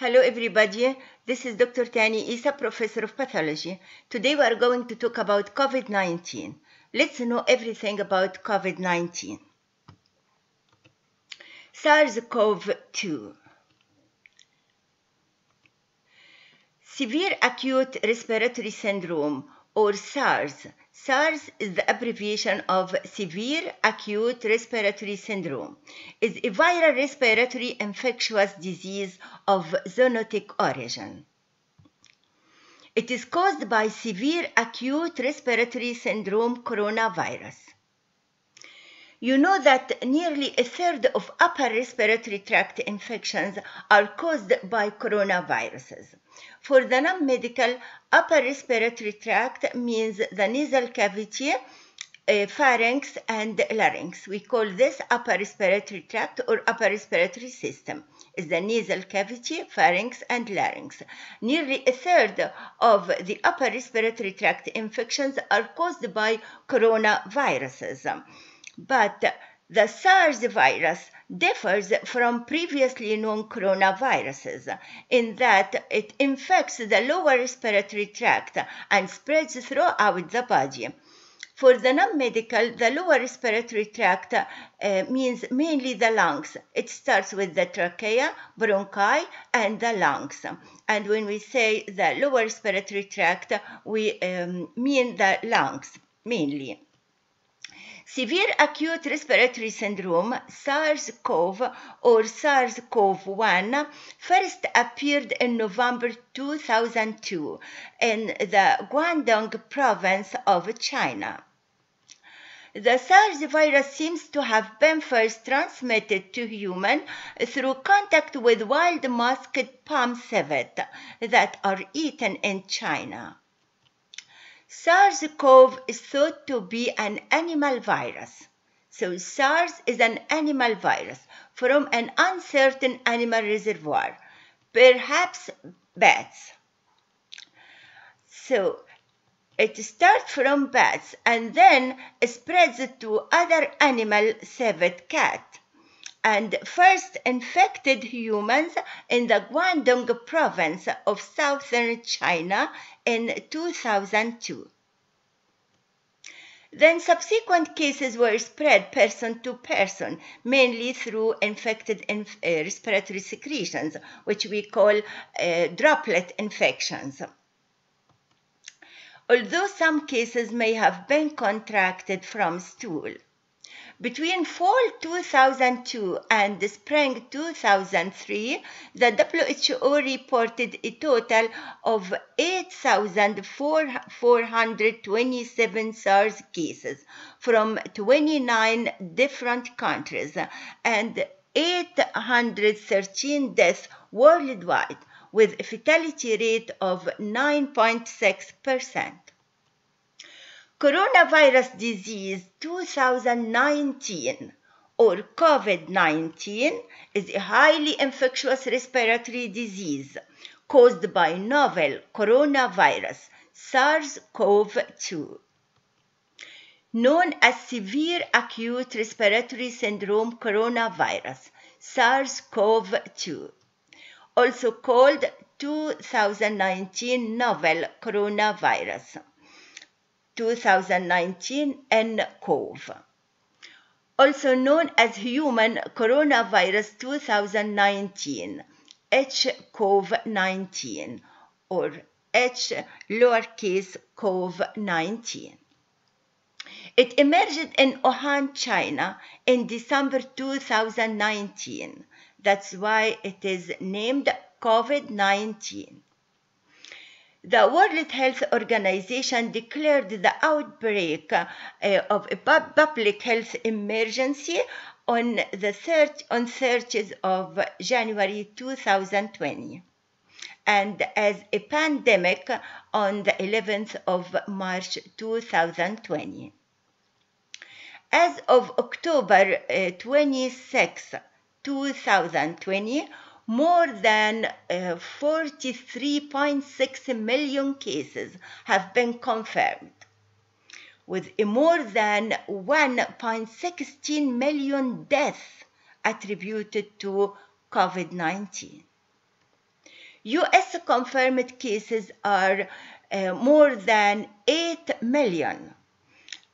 Hello everybody, this is Dr. Tahany Eissa, Professor of Pathology. Today we are going to talk about COVID-19. Let's know everything about COVID-19. SARS-CoV-2 Severe Acute Respiratory Syndrome or SARS. SARS is the abbreviation of Severe Acute Respiratory Syndrome. is a viral respiratory infectious disease of zoonotic origin. It is caused by severe acute respiratory syndrome coronavirus. You know that nearly a third of upper respiratory tract infections are caused by coronaviruses. For the non-medical, upper respiratory tract means the nasal cavity, uh, pharynx and larynx. We call this upper respiratory tract or upper respiratory system. Is the nasal cavity, pharynx and larynx. Nearly a third of the upper respiratory tract infections are caused by coronaviruses. But the SARS virus differs from previously known coronaviruses in that it infects the lower respiratory tract and spreads throughout the body. For the non-medical, the lower respiratory tract uh, means mainly the lungs. It starts with the trachea, bronchi, and the lungs. And when we say the lower respiratory tract, we um, mean the lungs mainly. Severe acute respiratory syndrome, SARS-CoV or SARS-CoV-1, first appeared in November 2002 in the Guangdong province of China. The SARS virus seems to have been first transmitted to human through contact with wild masked palm civet that are eaten in China. SARS-CoV is thought to be an animal virus. So SARS is an animal virus from an uncertain animal reservoir, perhaps bats. So it starts from bats and then spreads to other animal civet cat and first infected humans in the Guangdong province of southern China in 2002. Then subsequent cases were spread person to person, mainly through infected inf uh, respiratory secretions, which we call uh, droplet infections. Although some cases may have been contracted from stool. Between fall 2002 and spring 2003, the WHO reported a total of 8,427 SARS cases from 29 different countries and 813 deaths worldwide with a fatality rate of 9.6%. Coronavirus disease 2019 or COVID-19 is a highly infectious respiratory disease caused by novel coronavirus SARS-CoV-2 known as severe acute respiratory syndrome coronavirus SARS-CoV-2 also called 2019 novel coronavirus 2019 nCoV, also known as human coronavirus 2019, HCOV-19 or H lowercase CoV-19. It emerged in Wuhan, China in December 2019. That's why it is named COVID-19 the World Health Organization declared the outbreak uh, of a public health emergency on the 30, on 30th of January 2020 and as a pandemic on the 11th of March 2020. As of October uh, 26, 2020, more than uh, 43.6 million cases have been confirmed, with more than 1.16 million deaths attributed to COVID 19. US confirmed cases are uh, more than 8 million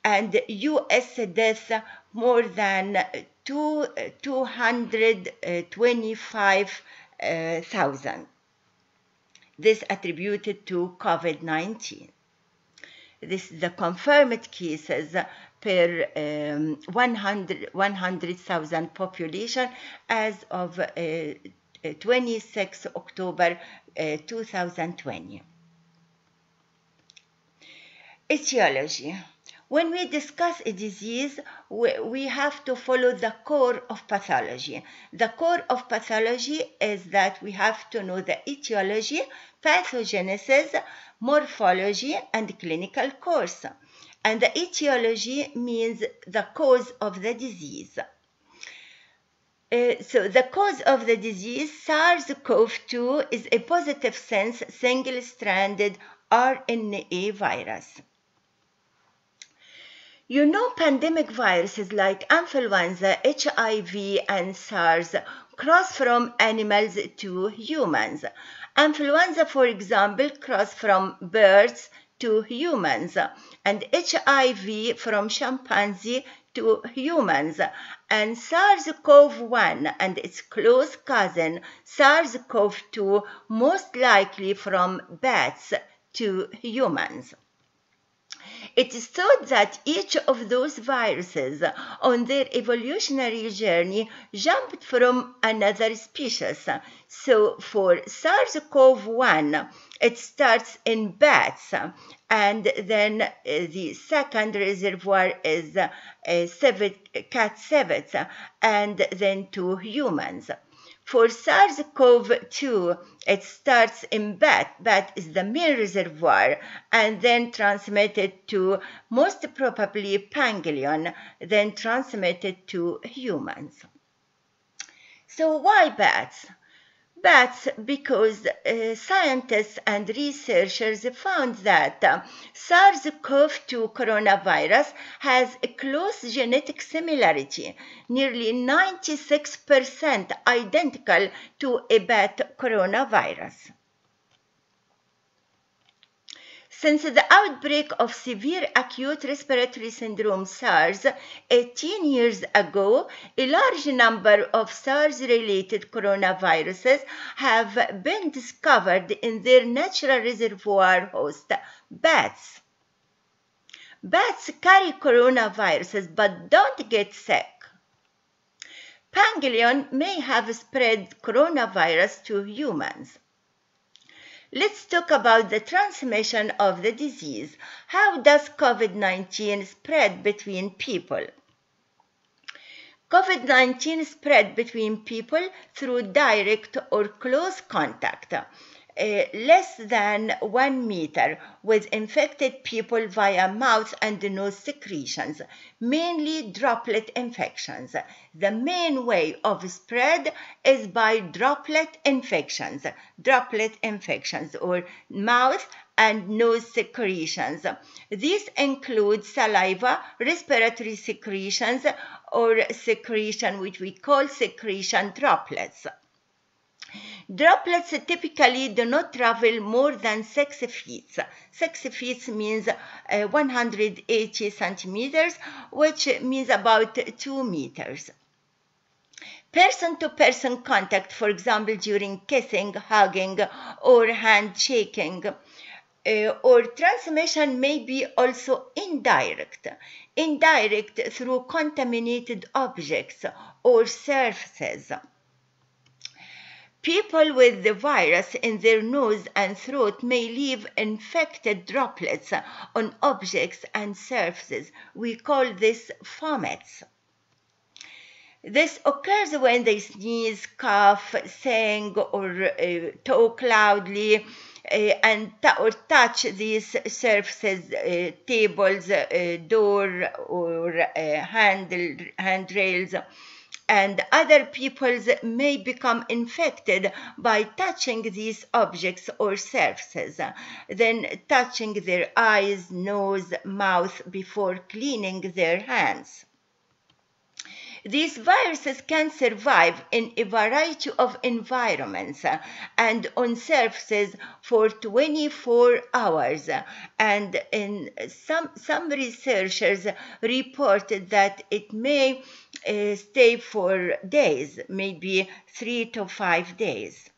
and US deaths more than two, 225,000. This attributed to COVID-19. This is the confirmed cases per um, 100 100,000 population as of uh, 26 October uh, 2020. Etiology. When we discuss a disease, we, have to follow the core of pathology. The core of pathology is that we have to know the etiology, pathogenesis, morphology, and clinical course. And the etiology means the cause of the disease. Uh, so the cause of the disease, SARS-CoV-2, is a positive sense single-stranded RNA virus. You know, pandemic viruses like influenza, HIV, and SARS cross from animals to humans. Influenza, for example, cross from birds to humans, and HIV from chimpanzee to humans, and SARS-CoV-1 and its close cousin SARS-CoV-2 most likely from bats to humans. It is thought that each of those viruses on their evolutionary journey jumped from another species. So for SARS-CoV-1, it starts in bats and then uh, the second reservoir is uh, civet, cat civets and then to humans. For SARS-CoV-2, it starts in bat. Bat is the main reservoir and then transmitted to most probably pangolin, then transmitted to humans. So why bats? Bats because uh, scientists and researchers found that uh, SARS-CoV-2 coronavirus has a close genetic similarity, nearly 96% identical to a bat coronavirus. Since the outbreak of severe acute respiratory syndrome SARS 18 years ago, a large number of SARS-related coronaviruses have been discovered in their natural reservoir host, bats. Bats carry coronaviruses but don't get sick. Pangolin may have spread coronavirus to humans. Let's talk about the transmission of the disease. How does COVID-19 spread between people? COVID-19 spread between people through direct or close contact. Less than one meter with infected people via mouth and nose secretions, mainly droplet infections. The main way of spread is by droplet infections, droplet infections or mouth and nose secretions. These include saliva, respiratory secretions, or secretion which we call secretion droplets. Droplets typically do not travel more than 6 feet. 6 feet means uh, 180 centimeters, which means about 2 meters. Person-to-person -person contact, for example, during kissing, hugging, or handshaking, uh, or transmission may be also indirect. Indirect through contaminated objects or surfaces. People with the virus in their nose and throat may leave infected droplets on objects and surfaces. We call this fomites. This occurs when they sneeze, cough, sing, or uh, talk loudly, uh, and or touch these surfaces, uh, tables, uh, door, or uh, handle, handrails and other peoples may become infected by touching these objects or surfaces, then touching their eyes, nose, mouth before cleaning their hands. These viruses can survive in a variety of environments and on surfaces for 24 hours. And in some, some researchers reported that it may uh, stay for days, maybe three to five days.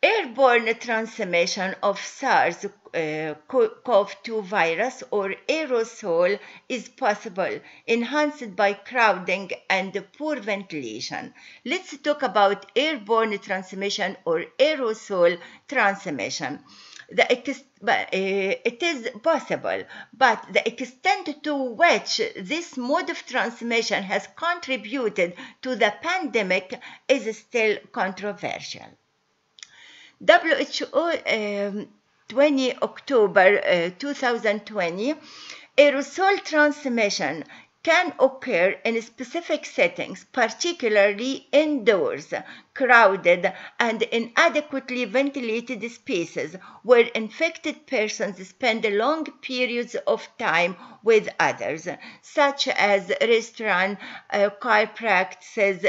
Airborne transmission of SARS-CoV-2 virus or aerosol is possible, enhanced by crowding and poor ventilation. Let's talk about airborne transmission or aerosol transmission. The uh, it is possible, but the extent to which this mode of transmission has contributed to the pandemic is still controversial. WHO um, 20 October uh, 2020, aerosol transmission can occur in specific settings, particularly indoors, crowded and inadequately ventilated spaces where infected persons spend long periods of time with others, such as restaurants, uh,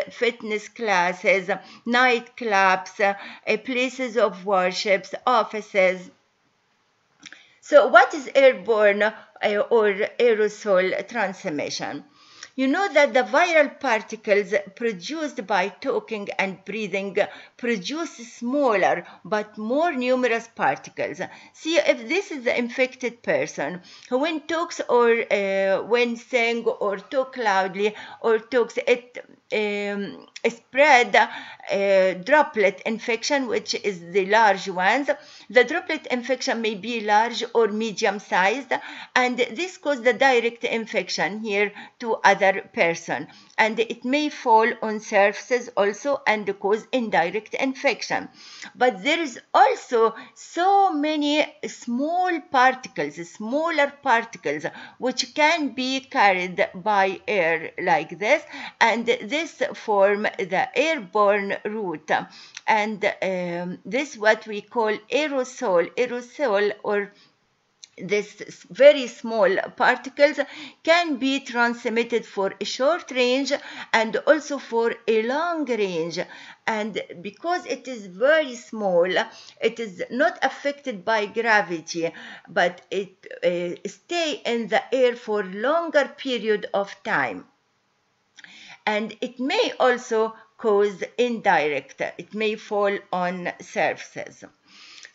fitness classes, nightclubs, uh, places of worship, offices. So, what is airborne or aerosol transmission? You know that the viral particles produced by talking and breathing produce smaller but more numerous particles. See if this is the infected person who when talks or uh, when sing or talk loudly or talks it um, spread uh, droplet infection, which is the large ones. The droplet infection may be large or medium sized, and this causes the direct infection here to other person. And it may fall on surfaces also and cause indirect infection. But there is also so many small particles, smaller particles, which can be carried by air like this, and this form the airborne route. And um, this what we call aerosol, aerosol or this very small particles can be transmitted for a short range and also for a long range. And because it is very small it is not affected by gravity but it uh, stay in the air for longer period of time. And it may also cause indirect it may fall on surfaces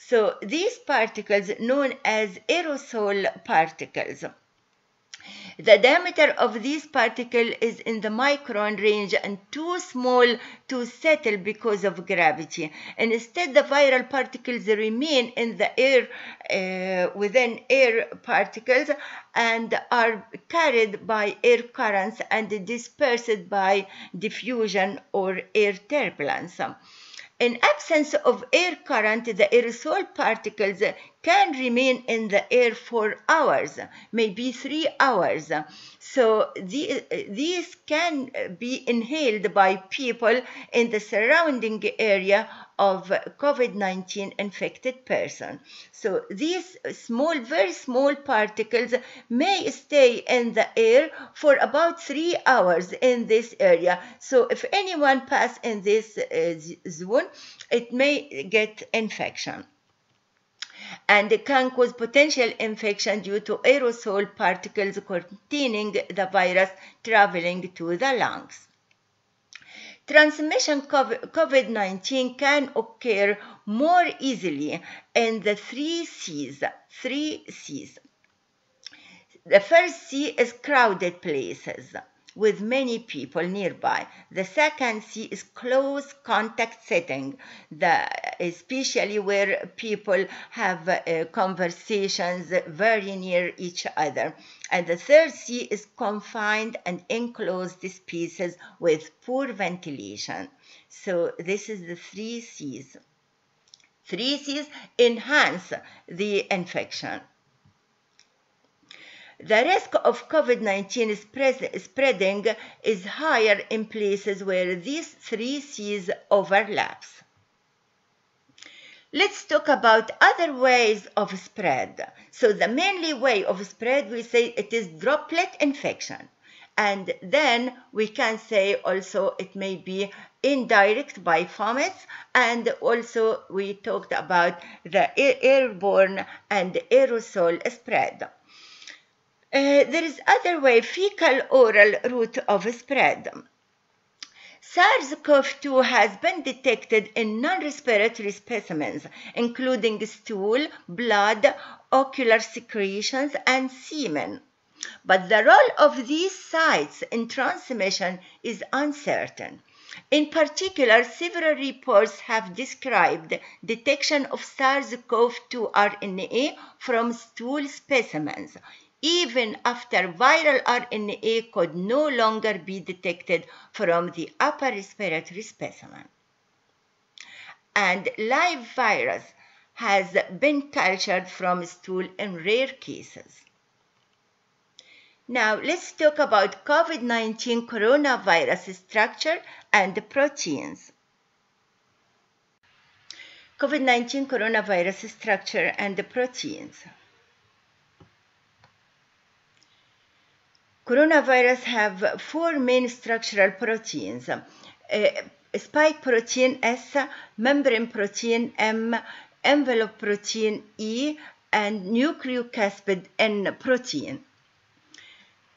so these particles known as aerosol particles. The diameter of these particles is in the micron range and too small to settle because of gravity. Instead, the viral particles remain in the air uh, within air particles and are carried by air currents and dispersed by diffusion or air turbulence. In absence of air current, the aerosol particles can remain in the air for hours, maybe three hours. So the, these can be inhaled by people in the surrounding area of COVID-19 infected person. So these small, very small particles may stay in the air for about three hours in this area. So if anyone pass in this uh, zone, it may get infection and can cause potential infection due to aerosol particles containing the virus traveling to the lungs. Transmission COVID 19 can occur more easily in the three C's. Three C's. The first C is crowded places with many people nearby. The second C is close contact setting, the, especially where people have uh, conversations very near each other. And the third C is confined and enclosed spaces with poor ventilation. So this is the three C's. Three C's enhance the infection. The risk of COVID-19 spreading is higher in places where these three C's overlaps. Let's talk about other ways of spread. So the mainly way of spread, we say it is droplet infection. And then we can say also it may be indirect by fomites. And also we talked about the airborne and aerosol spread. Uh, there is other way, fecal oral route of spread. SARS-CoV-2 has been detected in non-respiratory specimens, including stool, blood, ocular secretions, and semen. But the role of these sites in transmission is uncertain. In particular, several reports have described detection of SARS-CoV-2 RNA from stool specimens, even after viral RNA could no longer be detected from the upper respiratory specimen. And live virus has been cultured from stool in rare cases. Now let's talk about COVID-19 coronavirus structure and proteins. COVID-19 coronavirus structure and the proteins. Coronavirus have four main structural proteins. Uh, spike protein S, membrane protein M, envelope protein E, and nucleocapsid N protein.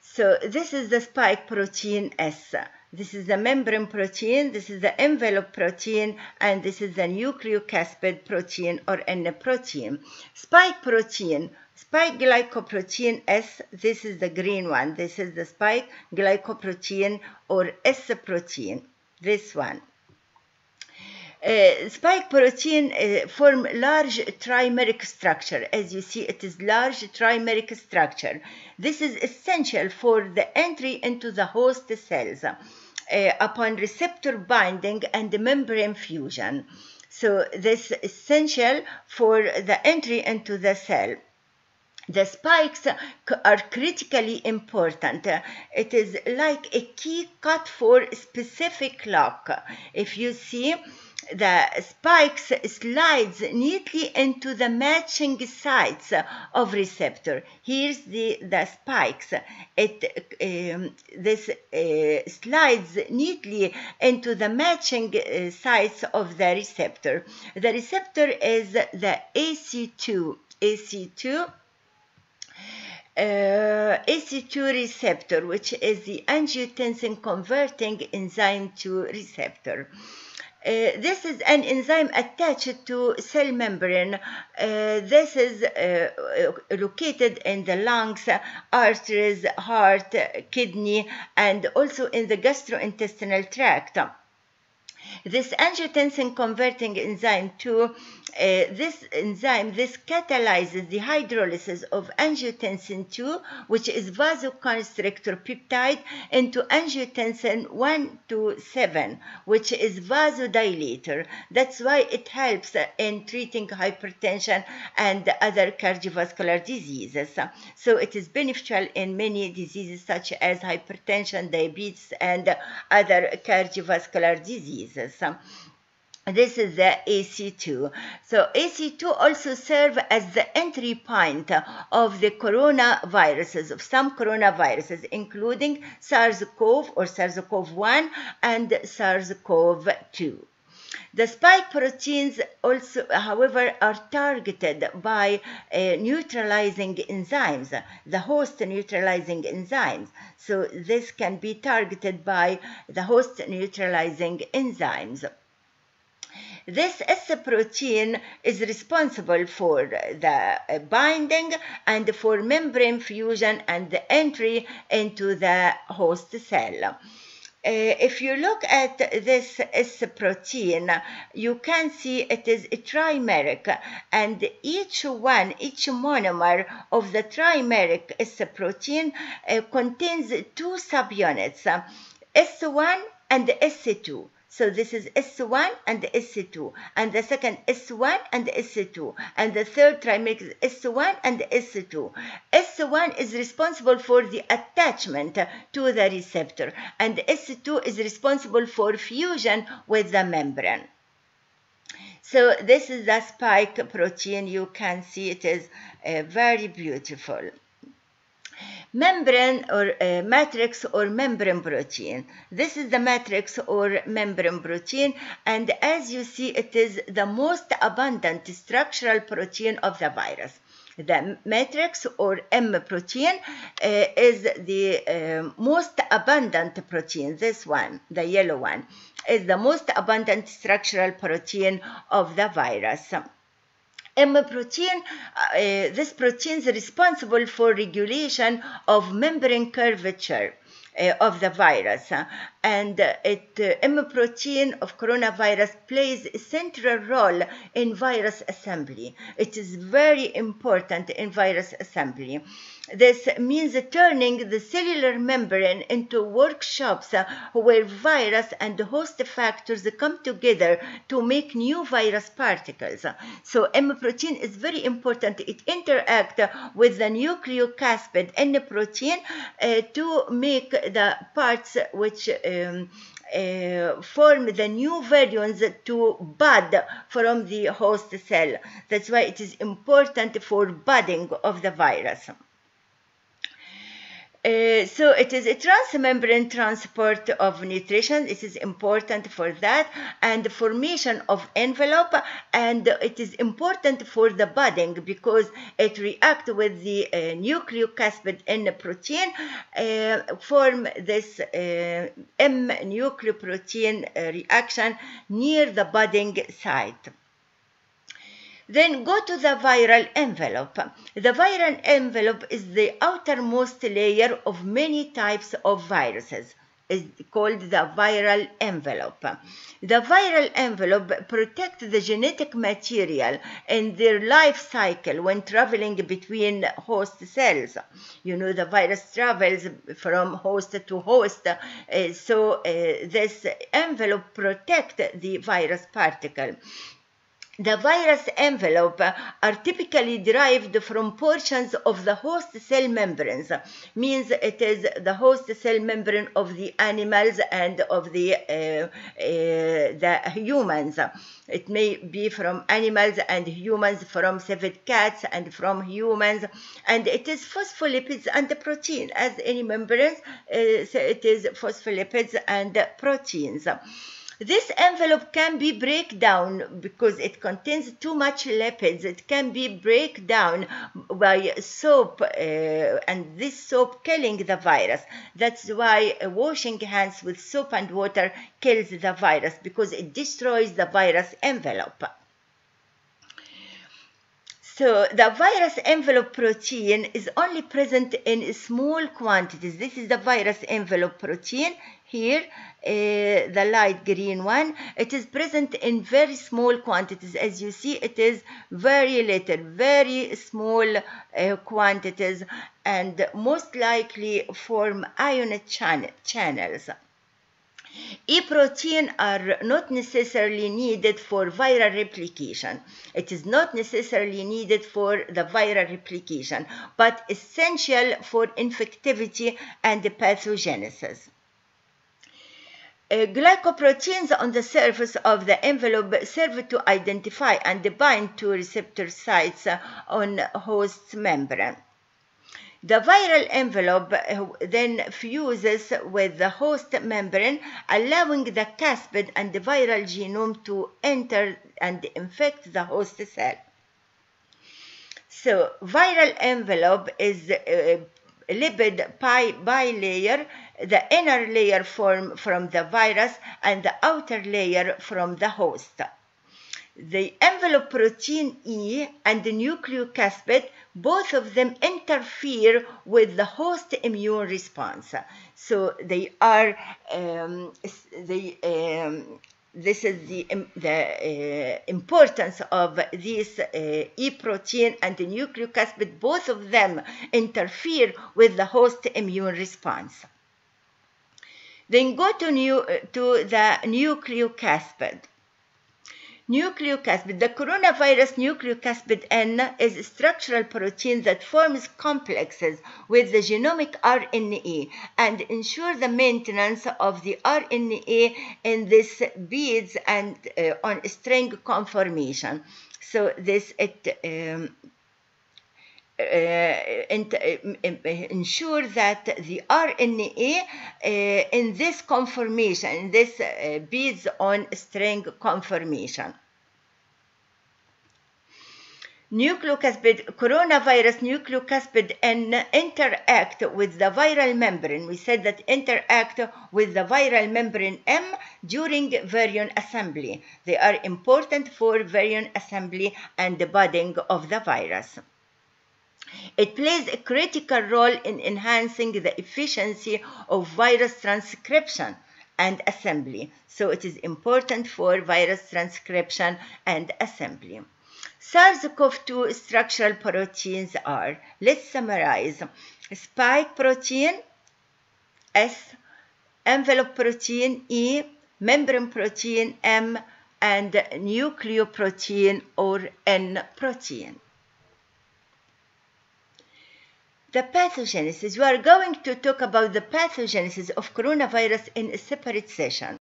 So this is the spike protein S. This is the membrane protein, this is the envelope protein, and this is the nucleocapsid protein or N protein. Spike protein Spike glycoprotein S, this is the green one. This is the spike glycoprotein or S protein, this one. Uh, spike protein uh, form large trimeric structure. As you see, it is large trimeric structure. This is essential for the entry into the host cells uh, upon receptor binding and membrane fusion. So this is essential for the entry into the cell. The spikes are critically important. It is like a key cut for specific lock. If you see, the spikes slides neatly into the matching sites of receptor. Here's the, the spikes. It um, this uh, slides neatly into the matching uh, sites of the receptor. The receptor is the ACE2. ACE2 uh, ACE2 receptor, which is the angiotensin converting enzyme 2 receptor. Uh, this is an enzyme attached to cell membrane. Uh, this is uh, located in the lungs, arteries, heart, kidney, and also in the gastrointestinal tract. This angiotensin converting enzyme 2, uh, this enzyme, this catalyzes the hydrolysis of angiotensin 2, which is vasoconstrictor peptide, into angiotensin 1 to 7, which is vasodilator. That's why it helps in treating hypertension and other cardiovascular diseases. So it is beneficial in many diseases such as hypertension, diabetes, and other cardiovascular diseases. This is the ACE2. So ACE2 also serve as the entry point of the coronaviruses, of some coronaviruses, including SARS-CoV or SARS-CoV-1 and SARS-CoV-2. The spike proteins also, however, are targeted by uh, neutralizing enzymes, the host neutralizing enzymes. So this can be targeted by the host neutralizing enzymes. This S protein is responsible for the binding and for membrane fusion and the entry into the host cell. Uh, if you look at this S protein, you can see it is a trimeric and each one, each monomer of the trimeric S protein uh, contains two subunits, S1 and S2. So this is S1 and S2, and the second S1 and S2, and the third trimeric is S1 and S2. S1 is responsible for the attachment to the receptor, and S2 is responsible for fusion with the membrane. So this is the spike protein. You can see it is uh, very beautiful. Membrane or uh, matrix or membrane protein. This is the matrix or membrane protein and as you see it is the most abundant structural protein of the virus. The matrix or M protein uh, is the uh, most abundant protein, this one, the yellow one, is the most abundant structural protein of the virus. M protein, uh, this protein is responsible for regulation of membrane curvature uh, of the virus. and it, uh, M protein of coronavirus plays a central role in virus assembly. It is very important in virus assembly. This means turning the cellular membrane into workshops where virus and host factors come together to make new virus particles. So M protein is very important. It interacts with the nucleocapsid N protein uh, to make the parts which um, uh, form the new variants to bud from the host cell. That's why it is important for budding of the virus. Uh, so it is a transmembrane transport of nutrition. It is important for that and the formation of envelope and it is important for the budding because it reacts with the uh, nucleocapsid N protein uh, form this uh, M nucleoprotein uh, reaction near the budding site. Then go to the viral envelope. The viral envelope is the outermost layer of many types of viruses is called the viral envelope. The viral envelope protects the genetic material and their life cycle when traveling between host cells. You know, the virus travels from host to host, uh, so uh, this envelope protects the virus particle. The virus envelope are typically derived from portions of the host cell membranes, means it is the host cell membrane of the animals and of the, uh, uh, the humans. It may be from animals and humans, from civet cats and from humans, and it is phospholipids and protein. As any membranes, uh, so it is phospholipids and proteins. This envelope can be break down because it contains too much lipids. It can be break down by soap uh, and this soap killing the virus. That's why washing hands with soap and water kills the virus because it destroys the virus envelope. So the virus envelope protein is only present in small quantities. This is the virus envelope protein here uh, the light green one. It is present in very small quantities. As you see it is very little very small uh, quantities and most likely form ion channel channels E protein are not necessarily needed for viral replication. It is not necessarily needed for the viral replication, but essential for infectivity and pathogenesis. Uh, glycoproteins on the surface of the envelope serve to identify and bind to receptor sites on host membrane. The viral envelope uh, then fuses with the host membrane, allowing the capsid and the viral genome to enter and infect the host cell. So, viral envelope is a lipid bilayer the inner layer form from the virus and the outer layer from the host. The envelope protein E and the nucleocapsid, both of them interfere with the host immune response. So they are, um, they, um, this is the, the uh, importance of this uh, E protein and the nucleocapsid. Both of them interfere with the host immune response. Then go to, new, to the nucleocapsid. Nucleocapsid. The coronavirus nucleocapsid N is a structural protein that forms complexes with the genomic RNA and ensure the maintenance of the RNA in these beads and uh, on string conformation. So this it um, ensure that the RNA uh, in this conformation, this uh, beads on string conformation. Coronavirus nucleocapsid N interact with the viral membrane. We said that interact with the viral membrane M during virion assembly. They are important for virion assembly and budding of the virus. It plays a critical role in enhancing the efficiency of virus transcription and assembly. So it is important for virus transcription and assembly. SARS-CoV-2 structural proteins are, let's summarize, spike protein, S, envelope protein, E, membrane protein, M, and nucleoprotein or N protein. The pathogenesis. We are going to talk about the pathogenesis of coronavirus in a separate session.